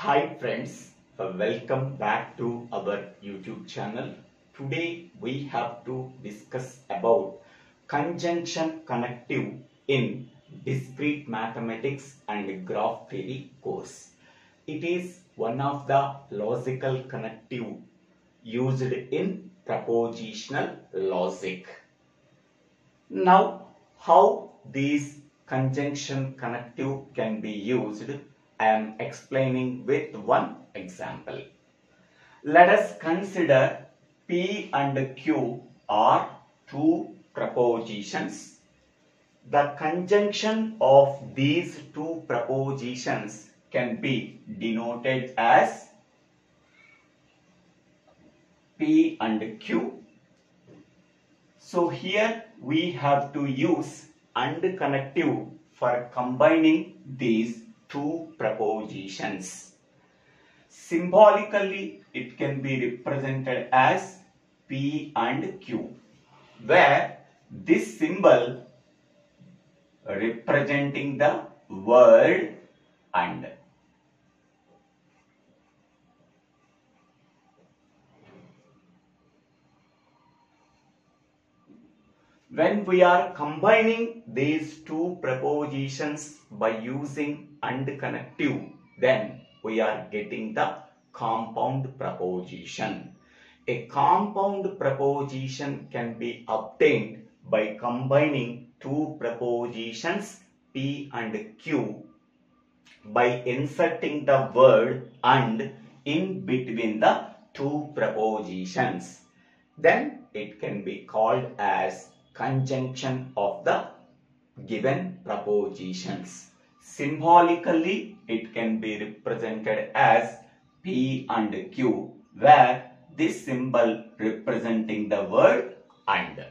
Hi friends, uh, welcome back to our YouTube channel. Today we have to discuss about conjunction connective in discrete mathematics and graph theory course. It is one of the logical connective used in propositional logic. Now, how these conjunction connective can be used, I am explaining with one example. Let us consider P and Q are two propositions. The conjunction of these two propositions can be denoted as P and Q so here we have to use and connective for combining these two propositions. Symbolically it can be represented as P and Q where this symbol representing the word and when we are combining these two propositions by using and connective then we are getting the compound proposition a compound proposition can be obtained by combining two propositions p and q by inserting the word and in between the two propositions then it can be called as conjunction of the given propositions. Symbolically, it can be represented as P and Q, where this symbol representing the word and.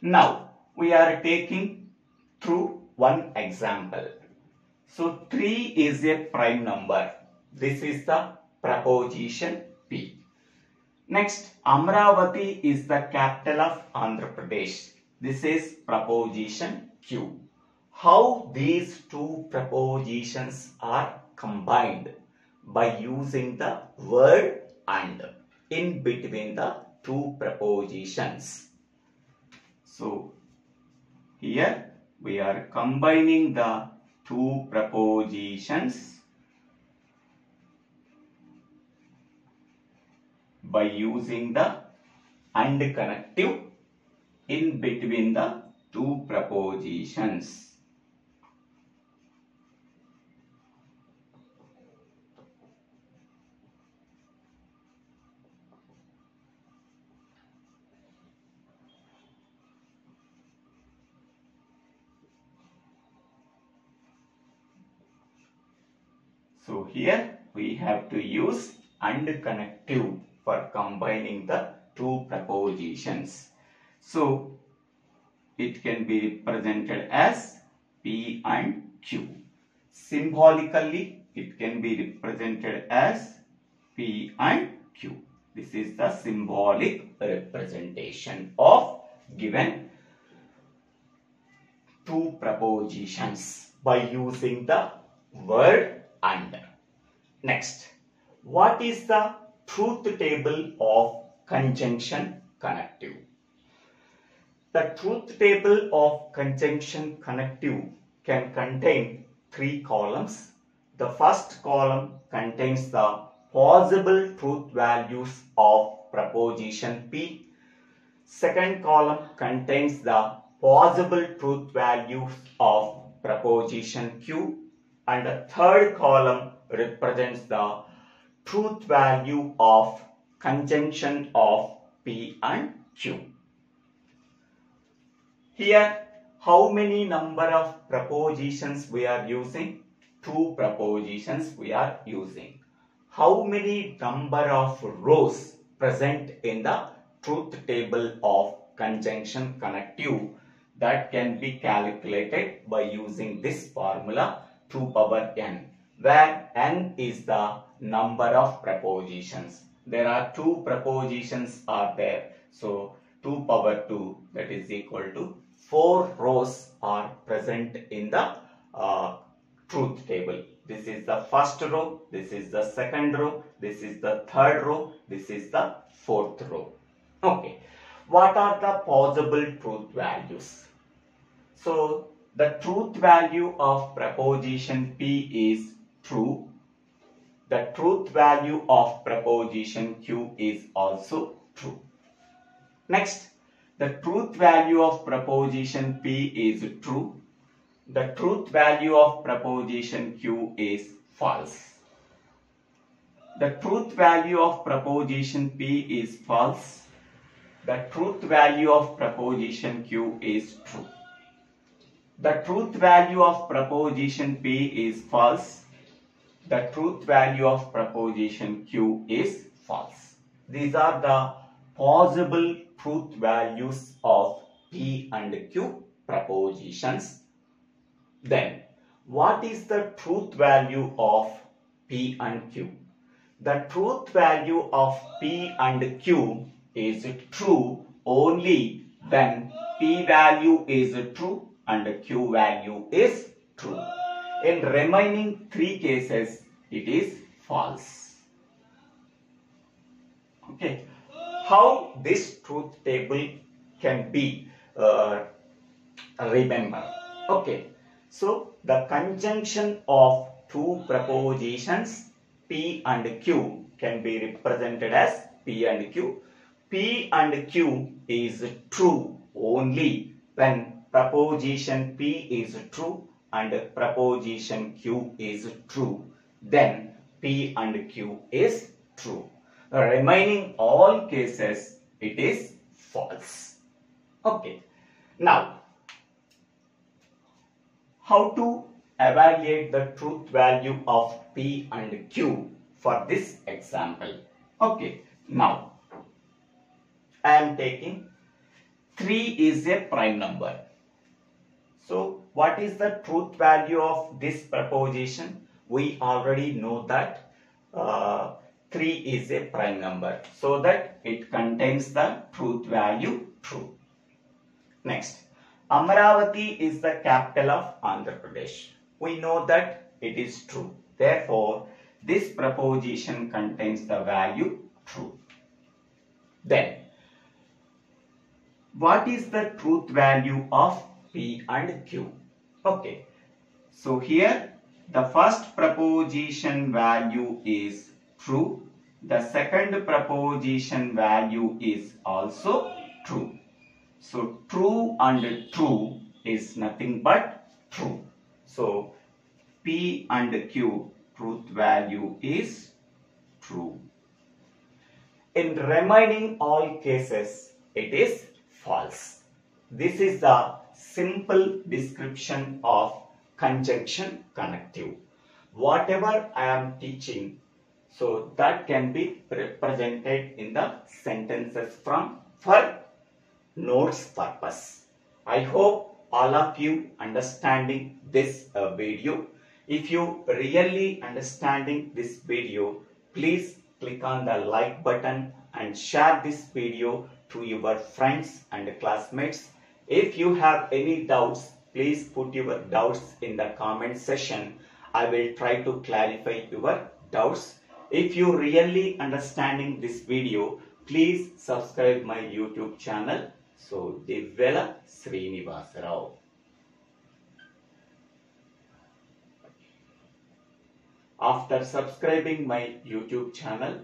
Now, we are taking through one example. So, 3 is a prime number. This is the proposition P. Next, Amaravati is the capital of Andhra Pradesh. This is proposition Q. How these two propositions are combined? By using the word and in between the two propositions. So, here we are combining the two propositions by using the and connective in between the two propositions. So here we have to use and connective for combining the two propositions. So, it can be represented as P and Q. Symbolically, it can be represented as P and Q. This is the symbolic representation of given two propositions by using the word and. Next, what is the truth table of conjunction connective. The truth table of conjunction connective can contain three columns. The first column contains the possible truth values of proposition P. Second column contains the possible truth values of proposition Q. And the third column represents the truth value of conjunction of P and Q. Here, how many number of propositions we are using? Two propositions we are using. How many number of rows present in the truth table of conjunction connective that can be calculated by using this formula 2 power n where n is the number of propositions. There are two propositions are there. So 2 power 2 that is equal to 4 rows are present in the uh, truth table. this is the first row, this is the second row, this is the third row, this is the fourth row. Okay, what are the possible truth values? So, the truth value of proposition P is true. The truth value of proposition Q is also true. Next, the truth value of proposition P is true the truth value of proposition Q is false. The truth value of proposition P is false. The truth value of proposition Q is true. The truth value of proposition P is false. The truth value of proposition Q is false. These are the possible truth values of P and Q propositions then, what is the truth value of P and Q? The truth value of P and Q is true only when P value is true and Q value is true. In remaining three cases, it is false. Okay. How this truth table can be uh, remembered? Okay. So the conjunction of two propositions P and Q can be represented as P and Q. P and Q is true only when proposition P is true and proposition Q is true. Then P and Q is true. The remaining all cases it is false. Okay. Now how to evaluate the truth value of P and Q for this example. Okay, now I am taking 3 is a prime number. So what is the truth value of this proposition? We already know that uh, 3 is a prime number so that it contains the truth value true. Next, Amaravati is the capital of Andhra Pradesh. We know that it is true. Therefore, this proposition contains the value true. Then, what is the truth value of P and Q? Okay. So here, the first proposition value is true. The second proposition value is also true. So true and true is nothing but true. So P and Q truth value is true. In remaining all cases, it is false. This is the simple description of conjunction connective. Whatever I am teaching, so that can be represented in the sentences from for notes purpose. I hope all of you understanding this uh, video. If you really understanding this video, please click on the like button and share this video to your friends and classmates. If you have any doubts, please put your doubts in the comment section. I will try to clarify your doubts. If you really understanding this video, please subscribe my YouTube channel so, Divvela Srinivasa Rao. After subscribing my YouTube channel,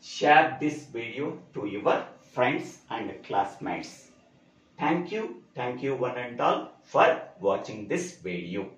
share this video to your friends and classmates. Thank you, thank you one and all for watching this video.